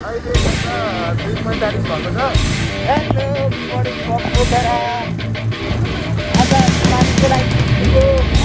Hello, morning, Hello, morning, Hello, morning, Hello, morning, morning, Hello,